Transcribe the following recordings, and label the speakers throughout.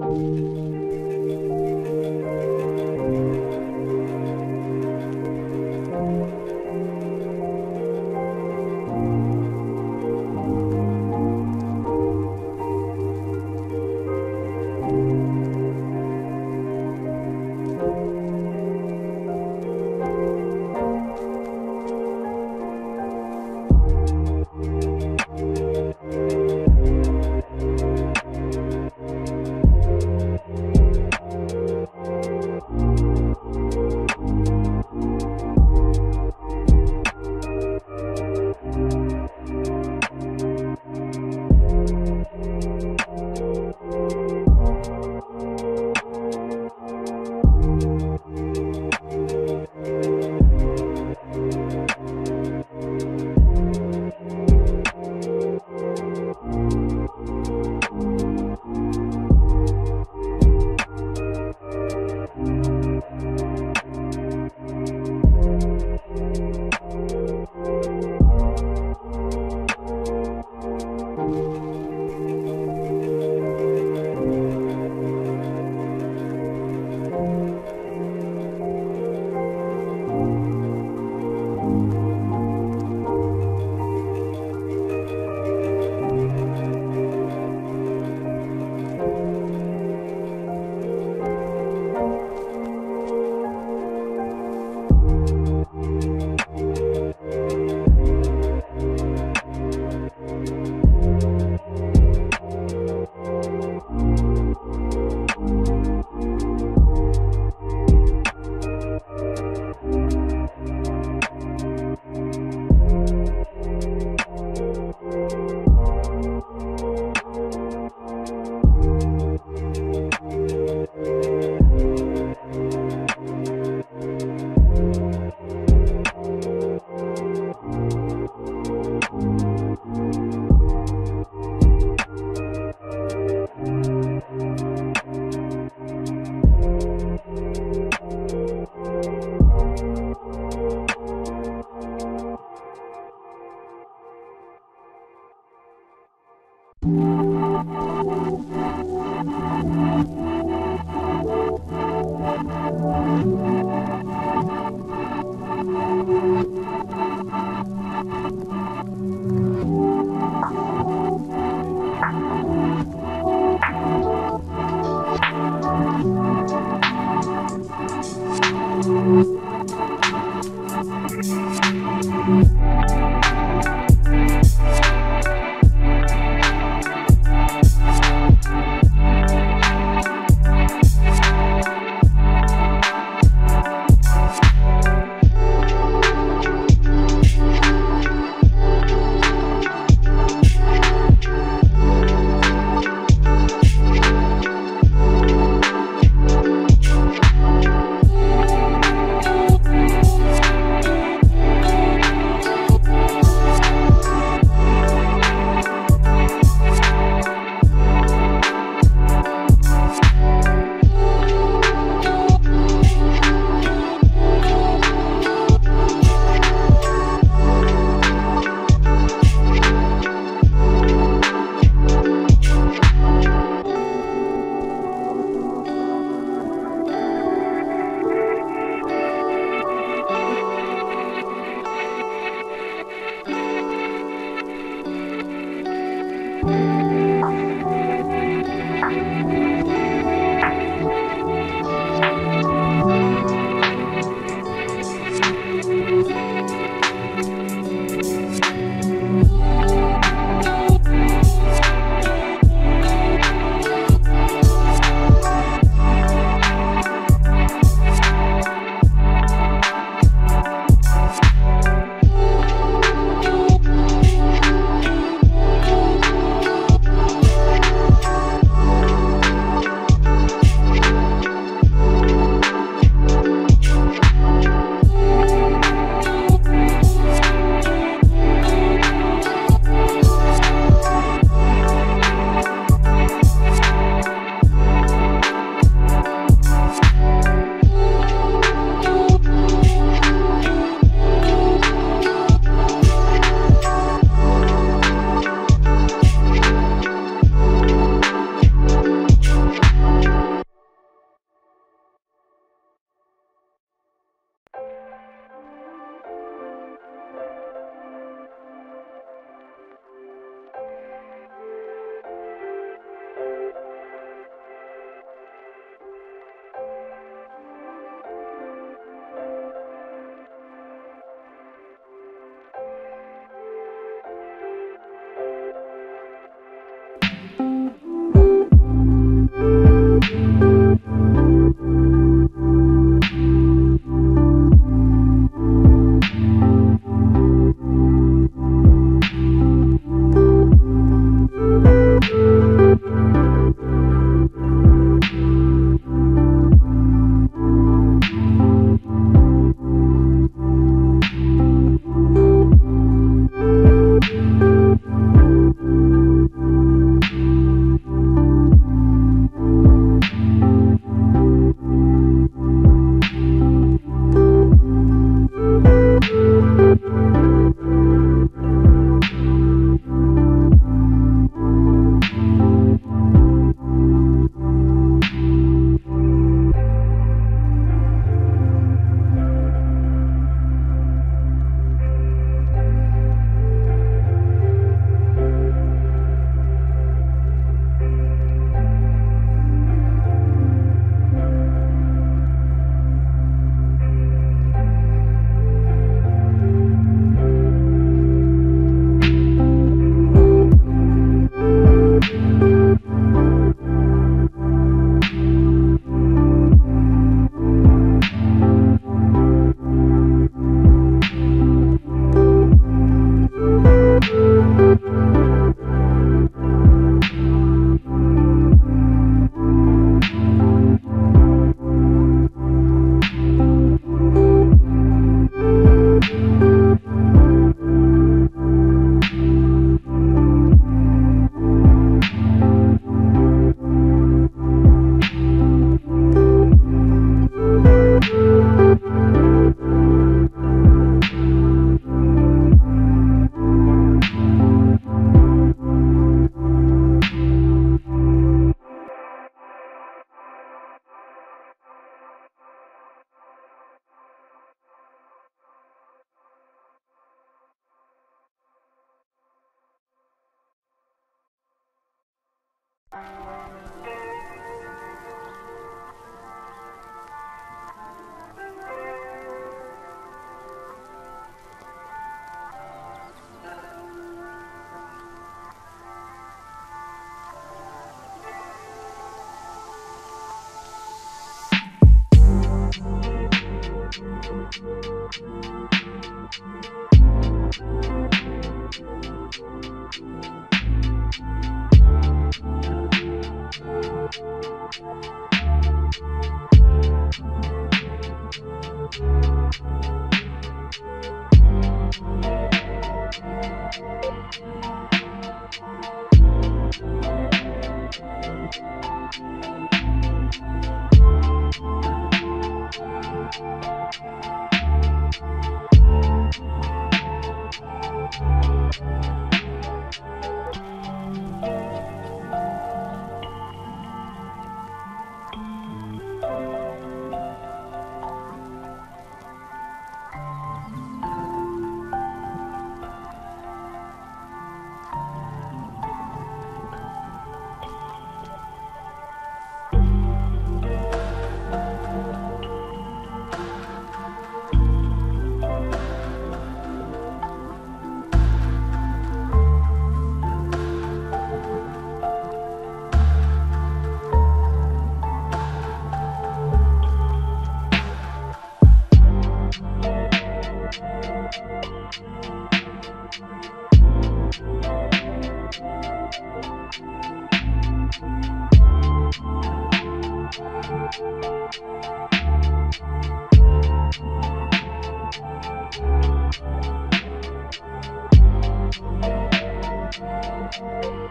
Speaker 1: you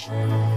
Speaker 1: Thank you.